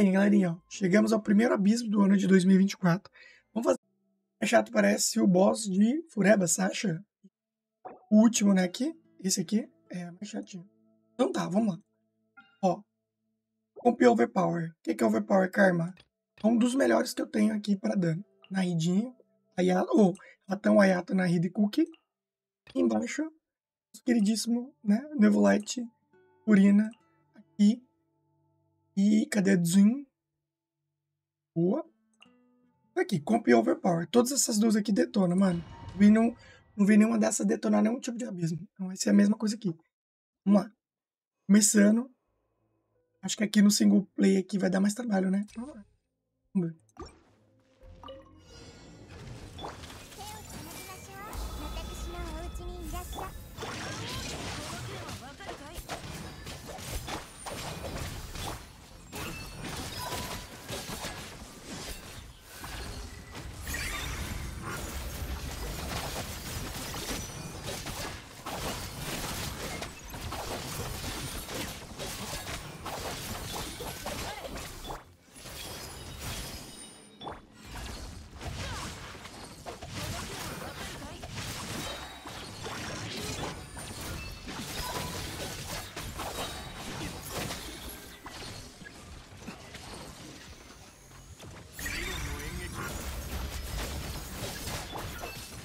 Bem, galerinha, ó, chegamos ao primeiro abismo do ano de 2024. Vamos fazer. É chato, parece o boss de Fureba, Sasha. O último, né? Aqui. Esse aqui é mais chatinho. Então tá, vamos lá. Ó. Comp Overpower. O que, que é Overpower Karma? É um dos melhores que eu tenho aqui para dano. Na Ridinha. Ayata, ou oh, Atão Ayata na Rida Cookie. E embaixo, queridíssimo, né? Nevolite, Urina. Aqui. E cadê Zoom? Boa. Aqui, Comp e Overpower. Todas essas duas aqui detonam, mano. Vi não, não vi nenhuma dessas detonar nenhum tipo de abismo. Então vai ser a mesma coisa aqui. Vamos lá. Começando. Acho que aqui no single play aqui vai dar mais trabalho, né? Lá. Vamos ver.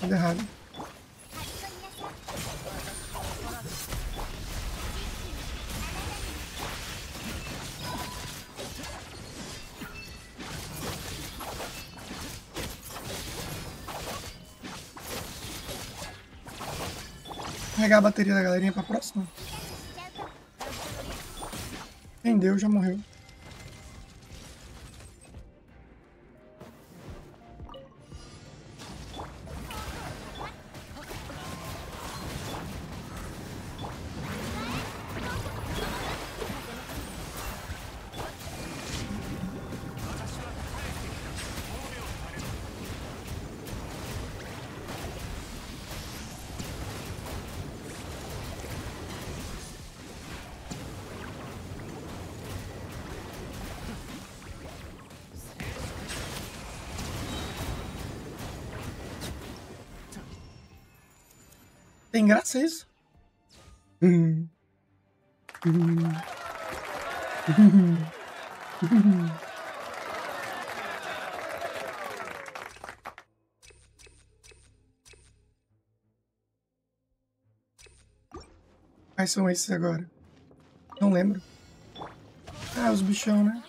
Tudo errado. Pegar a bateria da galerinha pra próxima. Entendeu, já morreu. Tem graça isso? Quais são esses agora? Não lembro. Ah, os bichão, né?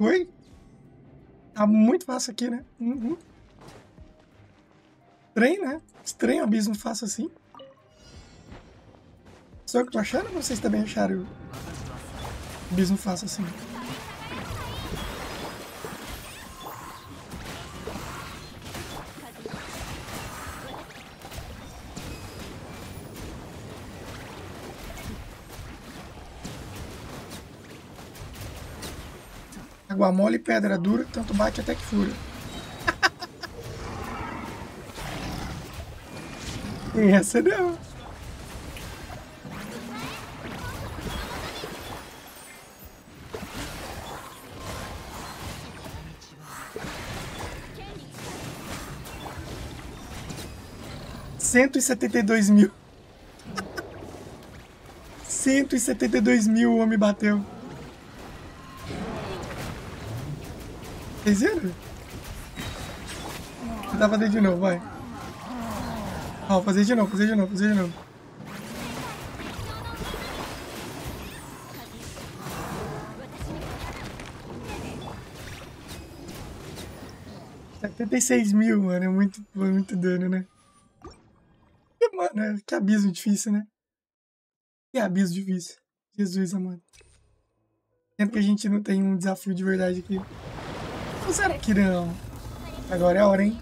Foi? Tá muito fácil aqui, né? Uhum. Estranho, né? Estranho abismo fácil assim. Só que eu tô achando ou vocês também acharam abismo fácil assim? Água mole e pedra dura, tanto bate até que fura. e essa não. Cento e setenta e dois mil. Cento e setenta e dois mil o homem bateu. Viram? Vou tentar fazer de novo, vai. Ó, fazer de novo, fazer de novo, fazer de novo. Setenta e seis mil, mano. É muito, é muito dano, né? Que, mano, que abismo difícil, né? Que abismo difícil. Jesus, amado. Tempo que a gente não tem um desafio de verdade aqui. Ou será que não? Agora é a hora, hein?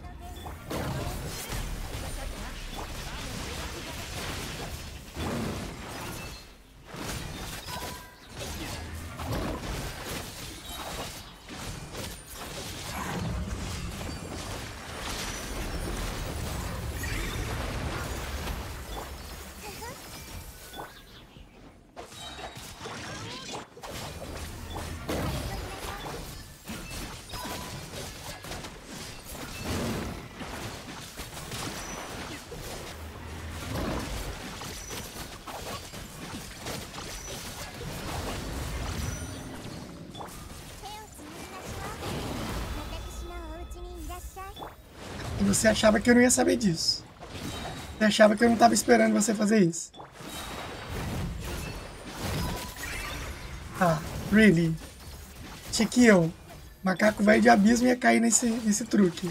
Você achava que eu não ia saber disso. Você achava que eu não estava esperando você fazer isso. Ah, really? Eu, macaco velho de abismo, ia cair nesse, nesse truque.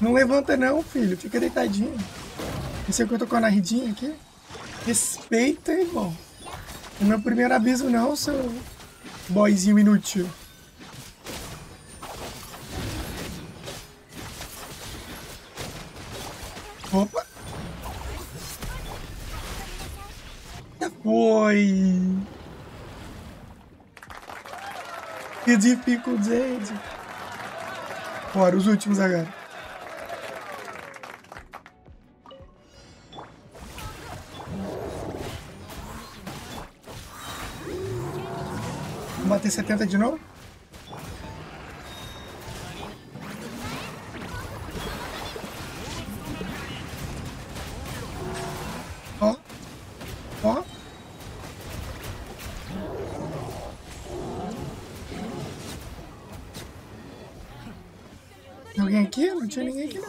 Não levanta não, filho. Fica deitadinho. Sei o que eu tô com a narridinha aqui. Respeita, irmão. É meu primeiro abismo não, seu boyzinho inútil. Opa! Foi! Que dificuldade! Bora, os últimos agora. Vamos bater 70 de novo? Não tinha ninguém aqui não.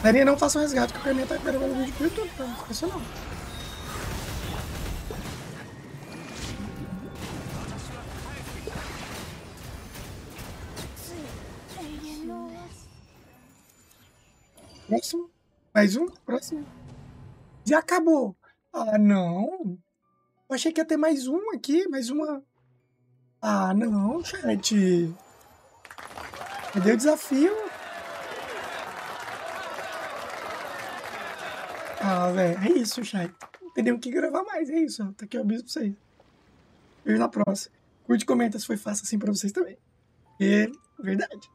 Daria não faça um resgate que o caminho tá gravando vídeo pro YouTube, tá? Não esqueça não. Próximo. Mais um. Próximo. Já acabou. Ah, não. Eu achei que ia ter mais um aqui. Mais uma. Ah, não, chat. Cadê o desafio? Ah, velho. É isso, chat. Não tem nem o que gravar mais. É isso. Tá aqui o aviso pra vocês. Vejo na próxima. Curte e comenta se foi fácil assim pra vocês também. E, verdade.